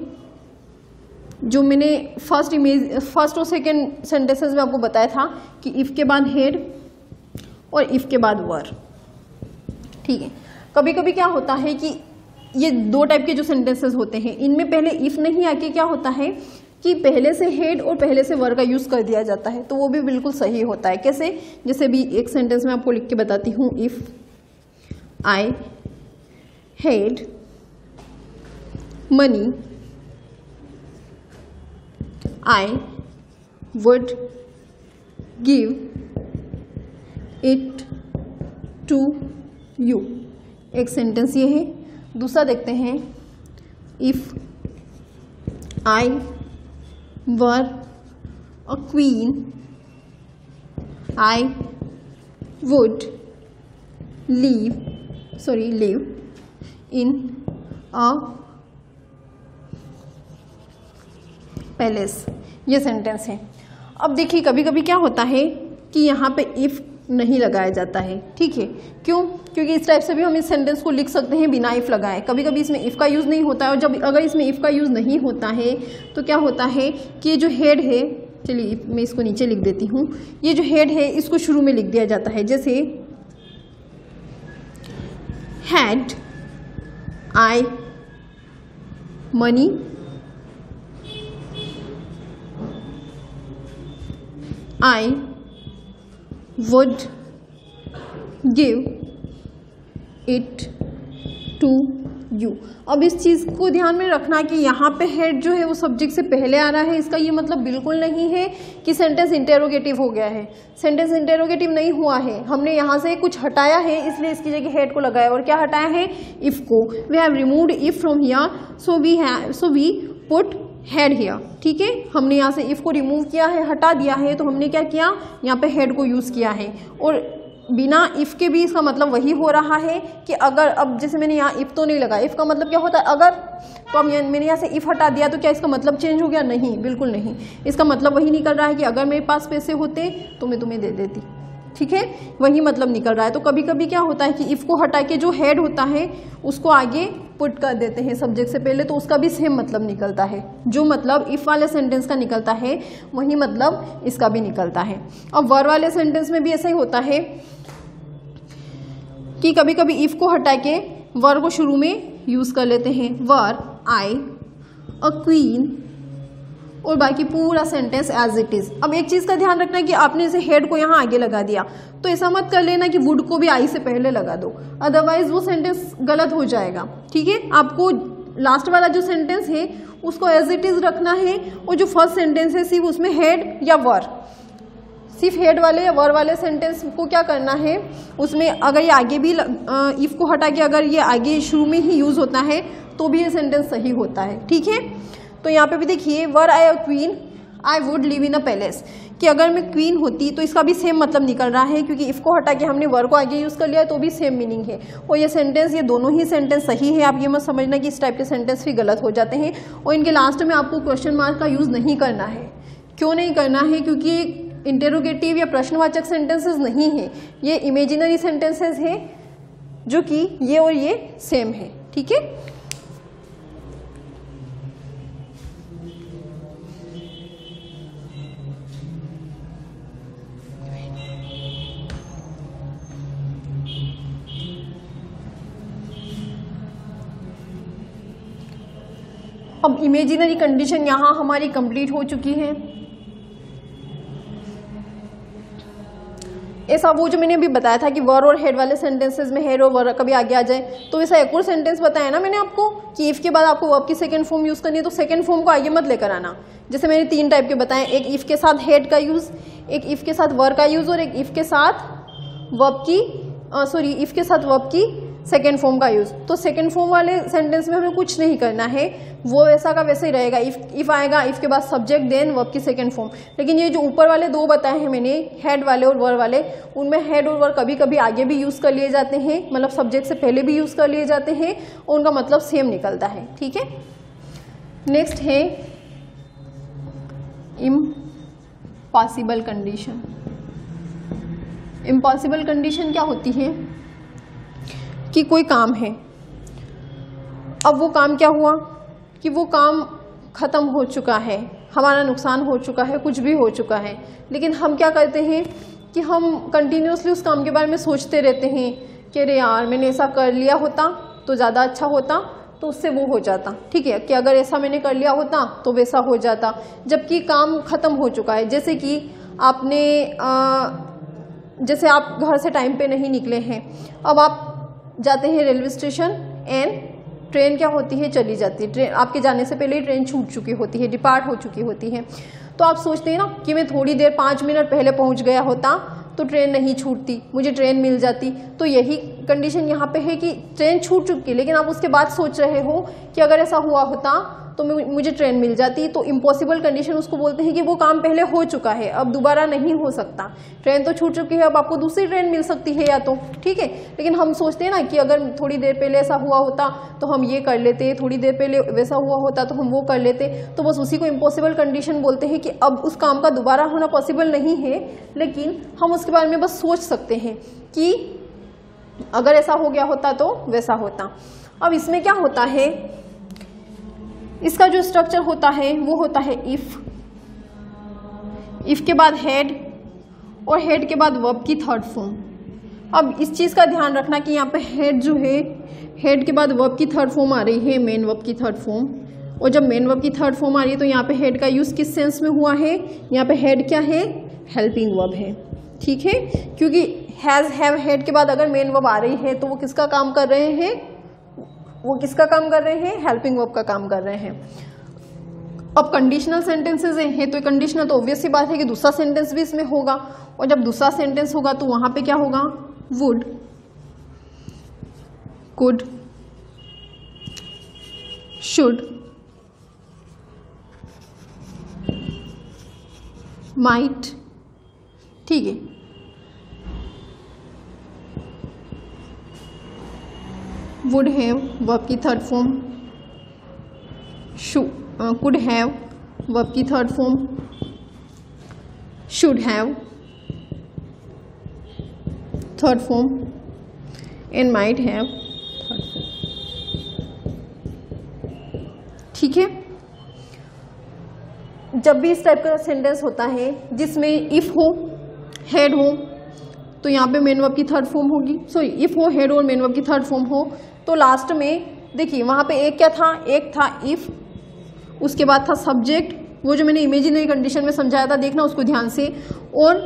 जो मैंने फ़र्स्ट इमेज फ़र्स्ट और सेकेंड सेंटेंसेस में आपको बताया था कि इफ़ के बाद हेड और इफ़ के बाद वर ठीक है। कभी कभी क्या होता है कि ये दो टाइप के जो सेंटेंसेस होते हैं, इनमें पहले इफ़ नहीं आके क्या होता है कि पहले से हेड और पहले से वर का यूज़ कर दिया जाता है तो वो भी बिल्कुल सही होता है। कैसे? जैसे भी एक सेंटेंस में आपको लिख के बताती हूँ if I had money I would give it to you एक सेंटेंस ये है। दूसरा देखते हैं। If I were a queen I would leave sorry live in a palace. ये सेंटेंस है। अब देखिए कभी कभी क्या होता है कि यहाँ पे इफ़ नहीं लगाया जाता है। ठीक है? क्यों? क्योंकि इस टाइप से भी हम इस सेंटेंस को लिख सकते हैं, बिना इफ़ लगाए। कभी कभी इसमें इफ़ का यूज़ नहीं होता है और जब, अगर इसमें इफ़ का यूज़ नहीं होता है तो क्या होता है कि ये जो हेड है, चलिए मैं इसको नीचे लिख देती हूँ। ये जो हेड है, इसको शुरू में लिख दिया जाता है। जैसे had I money I would give it to you. अब इस चीज़ को ध्यान में रखना कि यहाँ पे हेड जो है वो सब्जेक्ट से पहले आ रहा है, इसका ये मतलब बिल्कुल नहीं है कि सेंटेंस इंटेरोगेटिव हो गया है। सेंटेंस इंटेरोगेटिव नहीं हुआ है। हमने यहाँ से कुछ हटाया है, इसलिए इसकी जगह हेड को लगाया और क्या हटाया है? इफ़ को। We have removed if from here so we have so we put had here ठीक है? हमने यहाँ से इफ़ को रिमूव किया है, हटा दिया है तो हमने क्या किया? यहाँ पे हेड को यूज़ किया है। और बिना इफ़ के भी इसका मतलब वही हो रहा है कि अगर, अब जैसे मैंने यहाँ इफ़ तो नहीं लगा। इफ़ का मतलब क्या होता है? अगर तो अब मैंने यहाँ से इफ़ हटा दिया तो क्या इसका मतलब चेंज हो गया? नहीं, बिल्कुल नहीं। इसका मतलब वही निकल रहा है कि अगर मेरे पास पैसे होते तो मैं तुम्हें दे देती, ठीक है? वही मतलब निकल रहा है। तो कभी कभी क्या होता है कि इफ़ को हटा के जो हेड होता है, उसको आगे पुट कर देते हैं सब्जेक्ट से पहले तो उसका भी सेम मतलब निकलता है। जो मतलब इफ़ वाले सेंटेंस का निकलता है, वही मतलब इसका भी निकलता है। अब वर वाले सेंटेंस में भी ऐसा ही होता है कि कभी कभी इफ़ को हटा के वर को शुरू में यूज़ कर लेते हैं। वर आई अ क्वीन और बाकी पूरा सेंटेंस एज इट इज़ अब एक चीज़ का ध्यान रखना कि आपने इसे हेड को यहाँ आगे लगा दिया। तो ऐसा मत कर लेना कि वुड को भी आई से पहले लगा दो। अदरवाइज़ वो सेंटेंस गलत हो जाएगा। ठीक है? आपको लास्ट वाला जो सेंटेंस है, उसको एज इट इज़ रखना है और जो फ़र्स्ट सेंटेंस है, सिर्फ़ उसमें हेड या वर सिर्फ़ हेड वाले या वर वाले सेंटेंस को क्या करना है? उसमें अगर ये आगे भी इफ़ को हटा के अगर ये आगे शुरू में ही यूज़ होता है तो भी ये सेंटेंस सही होता है। ठीक है? तो यहाँ पे भी देखिए were I a queen I would live in a palace कि अगर मैं क्वीन होती तो इसका भी सेम मतलब निकल रहा है, क्योंकि इफ़ को हटा के हमने वर को आगे यूज़ कर लिया तो भी सेम मीनिंग है। और ये सेंटेंस ये दोनों ही सेंटेंस सही है, आप ये मत समझना कि इस टाइप के सेंटेंस भी गलत हो जाते हैं। और इनके लास्ट में आपको क्वेश्चन मार्क का यूज़ नहीं करना है। क्यों नहीं करना है? क्योंकि इंटेरोगेटिव या प्रश्नवाचक सेंटेंसेस नहीं है। ये इमेजिनरी सेंटेंसेस हैं, जो कि ये और ये सेम है। ठीक है? अब इमेजिनरी कंडीशन यहाँ हमारी कंप्लीट हो चुकी है। ऐसा वो जो मैंने अभी बताया था कि वर और हेड वाले सेंटेंसेस में हेड और वर कभी आगे आ जाए तो ऐसा एक और सेंटेंस बताया ना मैंने आपको कि इफ़ के बाद आपको वर्ब की सेकंड फॉर्म यूज़ करनी है तो सेकंड फॉर्म को आगे मत लेकर आना। जैसे मैंने तीन टाइप के बताए, एक इफ़ के साथ हेड का यूज़ एक इफ़ के साथ वर का यूज़ और एक इफ़ के साथ वर्ब की सॉरी इफ़ के साथ वर्ब की सेकेंड फॉर्म का यूज़ तो सेकेंड फॉर्म वाले सेंटेंस में हमें कुछ नहीं करना है। वो वैसा का वैसे ही रहेगा। इफ़ इफ़ आएगा इफ़ के बाद सब्जेक्ट देन वर्ब की सेकेंड फॉर्म लेकिन ये जो ऊपर वाले दो बताए हैं मैंने हेड वाले और वर वाले, उनमें हेड और वर कभी कभी आगे भी यूज़ कर लिए जाते हैं। मतलब सब्जेक्ट से पहले भी यूज़ कर लिए जाते हैं और उनका मतलब सेम निकलता है। ठीक है? नेक्स्ट है इम्पॉसिबल कंडीशन इम्पॉसिबल कंडीशन क्या होती है? कि कोई काम है। अब वो काम क्या हुआ? कि वो काम ख़त्म हो चुका है। हमारा नुकसान हो चुका है कुछ भी हो चुका है। लेकिन हम क्या करते हैं कि हम कंटिन्यूसली उस काम के बारे में सोचते रहते हैं कि अरे यार मैंने ऐसा कर लिया होता तो ज़्यादा अच्छा होता तो उससे वो हो जाता। ठीक है कि अगर ऐसा मैंने कर लिया होता तो वैसा हो जाता। जबकि काम ख़त्म हो चुका है। जैसे कि आपने आ, जैसे आप घर से टाइम पे नहीं निकले हैं। अब आप जाते हैं रेलवे स्टेशन एंड ट्रेन क्या होती है? चली जाती है। ट्रेन, आपके जाने से पहले ही ट्रेन छूट चुकी होती है डिपार्ट हो चुकी होती है। तो आप सोचते हैं ना कि मैं थोड़ी देर, पाँच मिनट पहले पहुँच गया होता तो ट्रेन नहीं छूटती, मुझे ट्रेन मिल जाती। तो यही कंडीशन यहाँ पे है कि ट्रेन छूट चुकी है, लेकिन आप उसके बाद सोच रहे हो कि अगर ऐसा हुआ होता तो मुझे ट्रेन मिल जाती तो इम्पॉसिबल कंडीशन उसको बोलते हैं कि वो काम पहले हो चुका है, अब दोबारा नहीं हो सकता। ट्रेन तो छूट चुकी है, अब आपको दूसरी ट्रेन मिल सकती है या तो ठीक है? लेकिन हम सोचते हैं ना कि अगर थोड़ी देर पहले ऐसा हुआ होता तो हम ये कर लेते, थोड़ी देर पहले वैसा हुआ होता तो हम वो कर लेते। तो बस उसी को इम्पॉसिबल कंडीशन बोलते हैं कि अब उस काम का दोबारा होना पॉसिबल नहीं है, लेकिन हम उसके बारे में बस सोच सकते हैं कि अगर ऐसा हो गया होता तो वैसा होता। अब इसमें क्या होता है? इसका जो स्ट्रक्चर होता है, वो होता है इफ़ इफ़ के बाद हेड और हेड के बाद वर्ब की थर्ड फॉर्म अब इस चीज़ का ध्यान रखना कि यहाँ पे हेड जो है हेड के बाद वर्ब की थर्ड फॉर्म आ रही है मेन वर्ब की थर्ड फॉर्म और जब मेन वर्ब की थर्ड फॉर्म आ रही है तो यहाँ पे हेड का यूज़ किस सेंस में हुआ है? यहाँ पे हेड क्या है? हेल्पिंग वर्ब है. ठीक है? क्योंकि हैज़ हैव हेड के बाद अगर मेन वर्ब आ रही है तो वो किसका काम कर रहे हैं? वो किसका काम कर रहे हैं? हेल्पिंग वर्ब का काम कर रहे हैं। अब कंडीशनल सेंटेंसेज हैं तो कंडीशनल तो ऑब्वियस सी बात है कि दूसरा सेंटेंस भी इसमें होगा। और जब दूसरा सेंटेंस होगा तो वहाँ पे क्या होगा? वुड कुड शुड माइट ठीक है। Would have verb की third form could have verb की third form should have third form and might have third form ठीक है? जब भी इस टाइप का सेंटेंस होता है, जिसमें इफ़ हो हेड हो तो यहाँ पे मेन वर्ब की थर्ड फॉर्म होगी। सॉरी इफ़ हो हेड और मेन वर्ब की थर्ड फॉर्म हो। तो लास्ट में, देखिए, वहाँ पे एक क्या था? एक था इफ़ उसके बाद था सब्जेक्ट वो जो मैंने इमेजिनरी कंडीशन में समझाया था, देखना उसको ध्यान से। और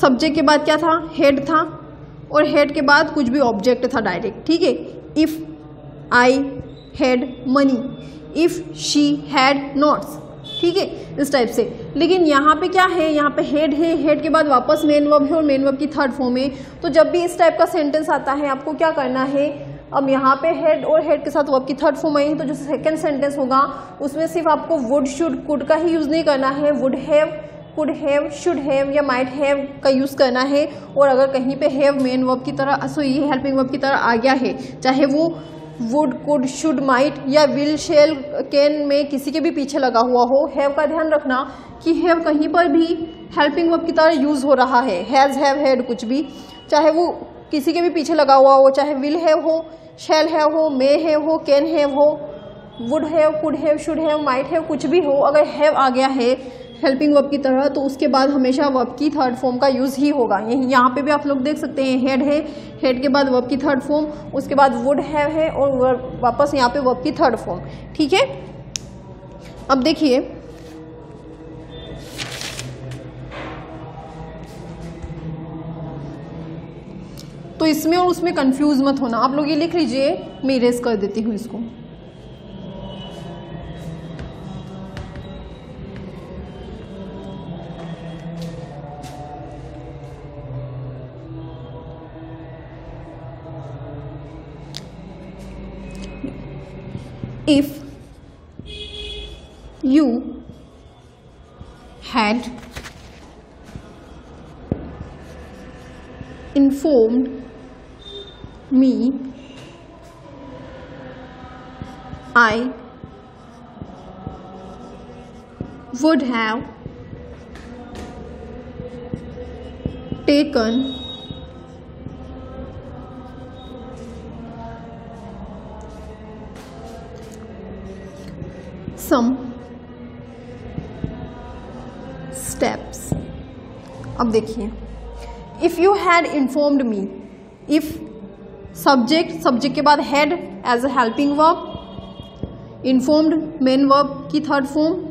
सब्जेक्ट के बाद क्या था? हेड था। और हेड के बाद कुछ भी ऑब्जेक्ट था डायरेक्ट ठीक है? If I had money if she had notes ठीक है, इस टाइप से। लेकिन यहाँ पे क्या है, यहाँ पे हेड है हेड के बाद वापस मेन वर्ब है और मेन वर्ब की थर्ड फॉर्म है। तो जब भी इस टाइप का सेंटेंस आता है, आपको क्या करना है, अब यहाँ पे हेड और हेड के साथ वर्ब की थर्ड फॉर्म आई तो जो सेकंड सेंटेंस होगा, उसमें सिर्फ़ आपको वुड शुड कुड का ही यूज़ नहीं करना है। Would have could have should have या माइट हैव का यूज़ करना है। और अगर कहीं पे हैव मेन वर्ब की तरह सो ये हेल्पिंग वर्ब की तरह आ गया है, चाहे वो वुड कुड शुड माइट या विल शेल कैन में किसी के भी पीछे लगा हुआ हो हैव का ध्यान रखना कि हैव कहीं पर भी हेल्पिंग वर्ब की तरह यूज़ हो रहा है। हैज़ हैव हैड कुछ भी, चाहे वो किसी के भी पीछे लगा हुआ हो, चाहे विल हैव हो शेल हैव हो मे हैव हो कैन हैव हो would have could have should have might have कुछ भी हो, अगर हैव आ गया है हेल्पिंग वर्ब की तरह तो उसके बाद हमेशा वर्ब की थर्ड फॉर्म का यूज़ ही होगा। यही यहाँ पे भी आप लोग देख सकते हैं हेड है। हेड के बाद वर्ब की थर्ड फॉर्म उसके बाद वुड हैव है और वापस यहाँ पे वर्ब की थर्ड फॉर्म ठीक है? अब देखिए। तो इसमें और उसमें कंफ्यूज मत होना। आप लोग ये लिख लीजिए, मैं इरेज कर देती हूँ इसको। Had informed me I would have taken some steps. अब देखिए if you had informed me if subject subject के बाद had as a helping verb informed main verb की थर्ड फॉर्म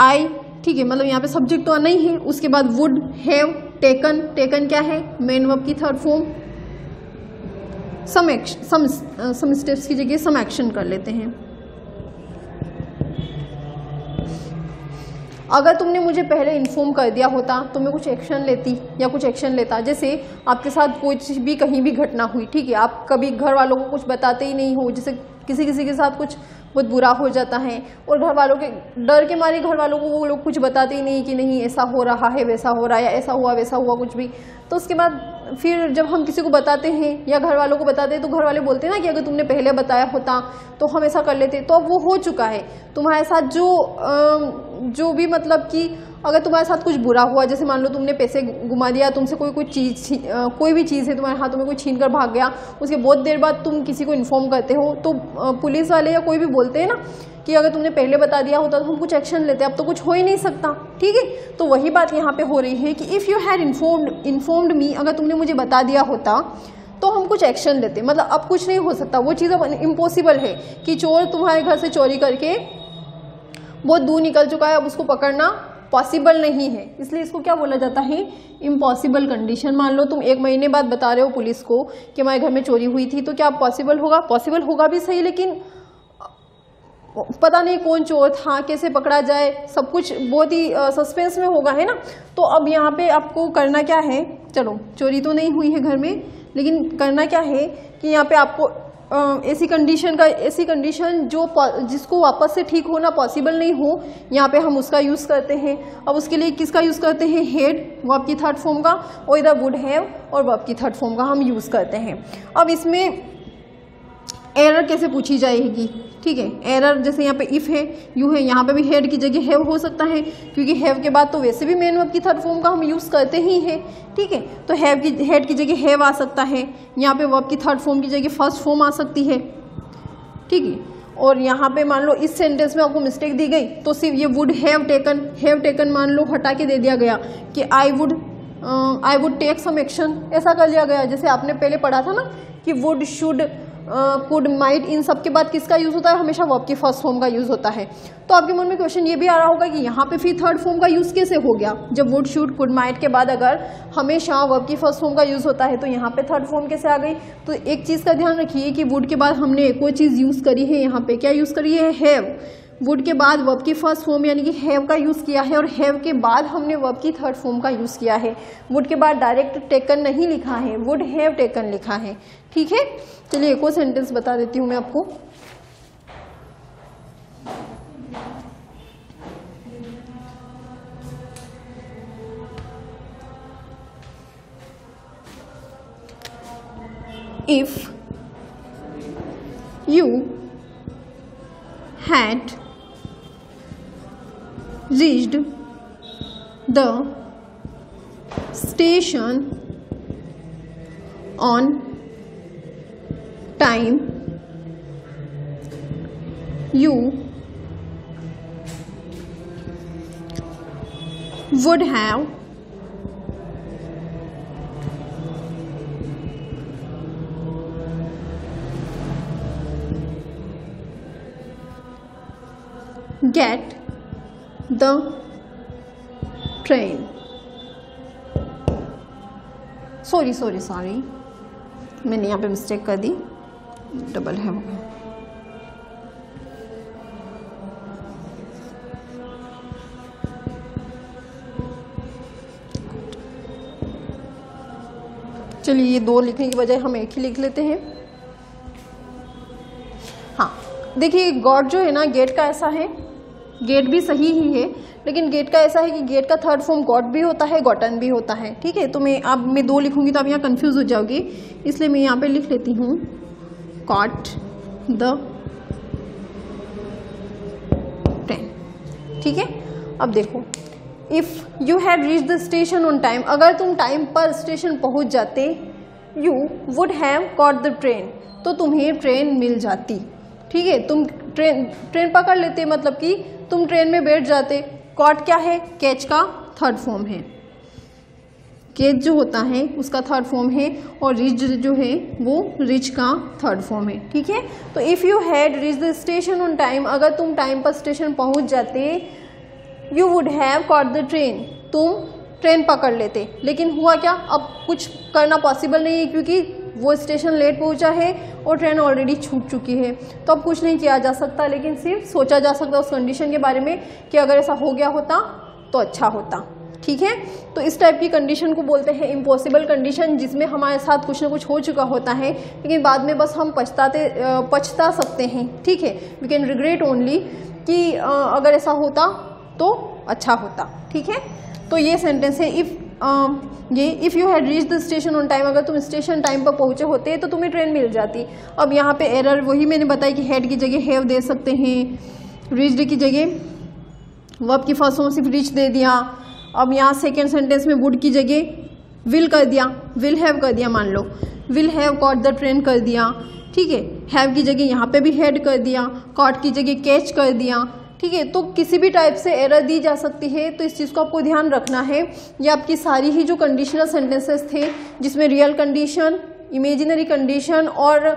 आई ठीक है मतलब यहाँ पे सब्जेक्ट तो नहीं है, उसके बाद वुड हैव टेकन टेकन क्या है? मेन वर्ब की third form some some some steps की जगह सम एक्शन कर लेते हैं। अगर तुमने मुझे पहले इन्फॉर्म कर दिया होता तो मैं कुछ एक्शन लेती। या कुछ एक्शन लेता। जैसे आपके साथ कोई भी कहीं भी घटना हुई, ठीक है, आप कभी घर वालों को कुछ बताते ही नहीं हो, जैसे किसी किसी के साथ कुछ बहुत बुरा हो जाता है, और घर वालों के, डर के मारे घर वालों को वो लोग कुछ बताते ही नहीं कि नहीं, ऐसा हो रहा है, वैसा हो रहा है, या ऐसा हुआ, वैसा हुआ, कुछ भी। तो उसके बाद फिर जब हम किसी को बताते हैं, या घर वालों को बताते हैं तो घर वाले बोलते हैं ना कि अगर तुमने पहले बताया होता तो हम ऐसा कर लेते। तो अब वो हो चुका है। तुम्हारे साथ जो जो भी मतलब कि अगर तुम्हारे साथ कुछ बुरा हुआ, जैसे मान लो तुमने पैसे घुमा दिया, तुमसे कोई कोई चीज़ कोई भी चीज़ है तुम्हारे हाथों में कोई छीन कर भाग गया, उसके बहुत देर बाद तुम किसी को इन्फॉर्म करते हो तो पुलिस वाले या कोई भी बोलते हैं ना कि अगर तुमने पहले बता दिया होता तो हम कुछ एक्शन लेते, अब तो कुछ हो ही नहीं सकता, ठीक है? तो वही बात यहाँ पे हो रही है कि if you had informed informed me अगर तुमने मुझे बता दिया होता तो हम कुछ एक्शन लेते मतलब अब कुछ नहीं हो सकता, वो चीज़ अब इम्पॉसिबल है कि चोर तुम्हारे घर से चोरी करके बहुत दूर निकल चुका है, अब उसको पकड़ना पॉसिबल नहीं है। इसलिए इसको क्या बोला जाता है? इम्पॉसिबल कंडीशन मान लो तुम एक महीने बाद बता रहे हो पुलिस को कि हमारे घर में चोरी हुई थी तो क्या पॉसिबल होगा? पॉसिबल होगा भी सही, लेकिन पता नहीं कौन चोर था, कैसे पकड़ा जाए, सब कुछ बहुत ही सस्पेंस में होगा, है ना? तो अब यहाँ पे आपको करना क्या है? चलो, चोरी तो नहीं हुई है घर में, लेकिन करना क्या है कि यहाँ पे आपको ऐसी कंडीशन का, ऐसी कंडीशन जो जिसको वापस से ठीक होना पॉसिबल नहीं हो, यहाँ पे हम उसका यूज़ करते हैं। अब उसके लिए किसका यूज़ करते हैं? हेड वर्ब की थर्ड फॉर्म का, और इधर वुड हैव और वर्ब की थर्ड फॉर्म का हम यूज़ करते हैं। अब इसमें एरर कैसे पूछी जाएगी? ठीक है एरर जैसे यहाँ पे इफ़ है यू है, यहाँ पे भी हेड की जगह हैव हो सकता है, क्योंकि हैव के बाद तो वैसे भी मेन वर्ब की थर्ड फॉर्म का हम यूज़ करते ही हैं, ठीक है तो हैव की हेड की जगह हैव आ सकता है, यहाँ पे वर्ब की थर्ड फॉर्म की जगह फ़र्स्ट फॉर्म आ सकती है, ठीक है, और यहाँ पे मान लो इस सेंटेंस में आपको मिस्टेक दी गई तो सिर्फ़ ये would have taken have taken मान लो हटा के दे दिया गया कि I would I would take some action ऐसा कर लिया गया, जैसे आपने पहले पढ़ा था ना कि वुड शुड कुड माइट इन सब के बाद किसका यूज़ होता है? हमेशा वर्ब की फ़र्स्ट फॉर्म का यूज़ होता है। तो आपके मन में क्वेश्चन ये भी आ रहा होगा कि यहाँ पे फिर थर्ड फॉर्म का यूज़ कैसे हो गया? जब वुड शूट कुड माइट के बाद अगर हमेशा वर्ब की फ़र्स्ट फॉर्म का यूज़ होता है तो यहाँ पे थर्ड फॉर्म कैसे आ गई? तो एक चीज़ का ध्यान रखिए कि वुड के बाद हमने कोई चीज़ यूज़ करी है, यहाँ पे क्या यूज़ करी है? हैव वुड के बाद वर्ब की फ़र्स्ट फॉर्म यानी कि हैव का यूज़ किया है और हैव के बाद हमने वर्ब की थर्ड फॉर्म का यूज़ किया है। वुड के बाद डायरेक्ट टेकन नहीं लिखा है। वुड हैव टेकन लिखा है। ठीक है? चलिए एक और सेंटेंस बता देती हूँ मैं आपको। If you had reached the station on time. You would have get the train. Sorry sorry sorry मैंने यहाँ पे मिस्टेक कर दी. डबल है वो. चलिए, ये दो लिखने की बजाय हम एक ही लिख लेते हैं. हाँ देखिए गॉड जो है ना गेट का ऐसा है गेट भी सही ही है, लेकिन गेट का ऐसा है कि गेट का थर्ड फॉर्म गॉट भी होता है गॉटन भी होता है, ठीक है? तो मैं अब मैं दो लिखूँगी तो आप यहाँ कंफ्यूज हो जाओगे, इसलिए मैं यहाँ पे लिख लेती हूँ कॉट द ट्रेन ठीक है? अब देखो if you had reach the station on time अगर तुम टाइम पर स्टेशन पहुँच जाते you would have caught the train तो तुम्हें ट्रेन मिल जाती, ठीक है? तुम ट्रेन ट्रेन पकड़ लेते मतलब कि तुम ट्रेन में बैठ जाते। कॉट क्या है? कैच का थर्ड फॉर्म है। केच जो होता है, उसका थर्ड फॉर्म है और रिच जो है, वो रिच का थर्ड फॉर्म है। ठीक है? तो if you had reach the station on time अगर तुम टाइम पर स्टेशन पहुँच जाते you would have caught the train तुम ट्रेन पकड़ लेते। लेकिन हुआ क्या? अब कुछ करना पॉसिबल नहीं है क्योंकि वो स्टेशन लेट पहुँचा है और ट्रेन ऑलरेडी छूट चुकी है। तो अब कुछ नहीं किया जा सकता, लेकिन सिर्फ़ सोचा जा सकता उस कंडीशन के बारे में कि अगर ऐसा हो गया होता तो अच्छा होता। ठीक है? तो इस टाइप की कंडीशन को बोलते हैं इम्पॉसिबल कंडीशन जिसमें हमारे साथ कुछ ना कुछ हो चुका होता है, लेकिन बाद में बस हम पछताते पछता सकते हैं। ठीक है? वी कैन रिग्रेट ओनली कि अगर ऐसा होता तो अच्छा होता। ठीक है? तो ये सेंटेंस है इफ़ ये if you had reach the station on time अगर तुम स्टेशन टाइम पर पहुँचे होते तो तुम्हें ट्रेन मिल जाती। अब यहाँ पे एरर वही मैंने बताया कि हेड की जगह हैव दे सकते हैं रीच्ड की जगह। वर्ब की फ़र्स्ट सिर्फ़ रीच दे दिया। अब यहाँ सेकेंड सेंटेंस में वुड की जगह विल कर दिया। विल हैव कर दिया, मान लो। Will have caught the train कर दिया। ठीक है? हैव की जगह यहाँ पे भी हेड कर दिया। कॉट की जगह कैच कर दिया। ठीक है तो किसी भी टाइप से एरर दी जा सकती है तो इस चीज़ को आपको ध्यान रखना है। ये आपकी सारी ही जो कंडीशनल सेंटेंसेस थे जिसमें रियल कंडीशन इमेजिनरी कंडीशन और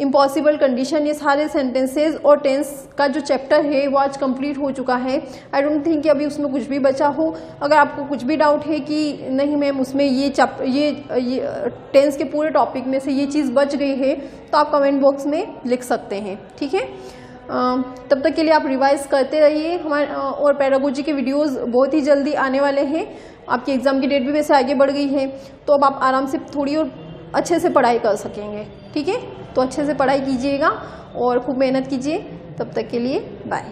इम्पॉसिबल कंडीशन ये सारे सेंटेंसेस और टेंस का जो चैप्टर है वो आज कंप्लीट हो चुका है। आई डोंट थिंक कि अभी उसमें कुछ भी बचा हो। अगर आपको कुछ भी डाउट है कि नहीं मैम उसमें ये चैप ये, ये टेंस के पूरे टॉपिक में से ये चीज़ बच गई है तो आप कमेंट बॉक्स में लिख सकते हैं ठीक है? तब तक के लिए आप रिवाइज करते रहिए। हमारे और पैरागोजी के वीडियोस बहुत ही जल्दी आने वाले हैं। आपकी एग्ज़ाम की डेट भी वैसे आगे बढ़ गई है। तो अब आप आराम से थोड़ी और अच्छे से पढ़ाई कर सकेंगे। ठीक है? तो अच्छे से पढ़ाई कीजिएगा और खूब मेहनत कीजिए। तब तक के लिए बाय